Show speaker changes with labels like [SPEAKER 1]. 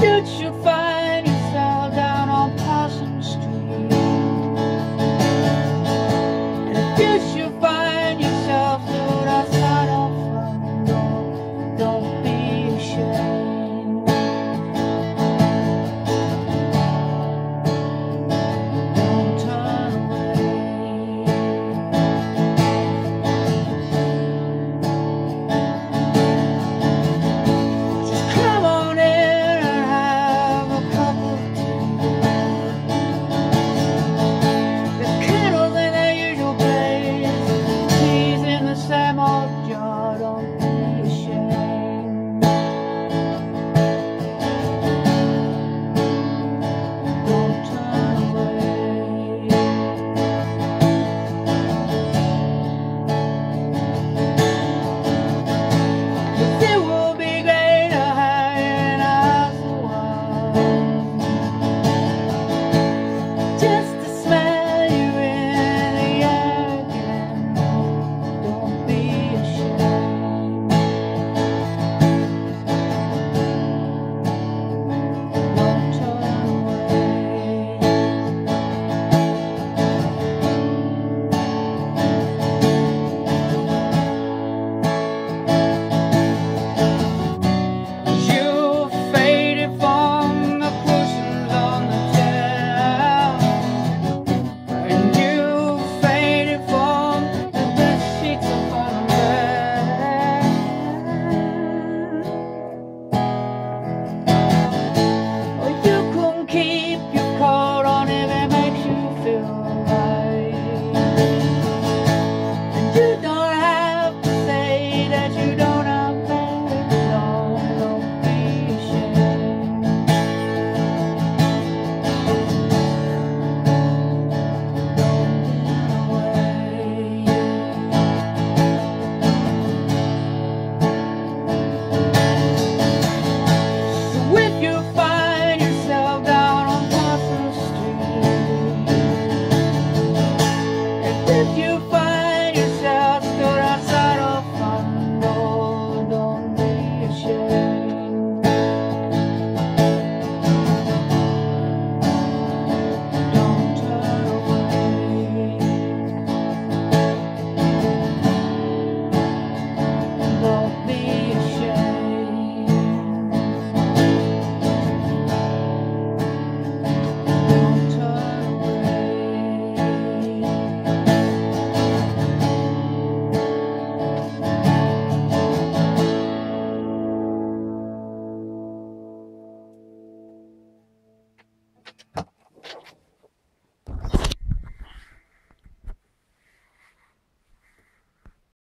[SPEAKER 1] future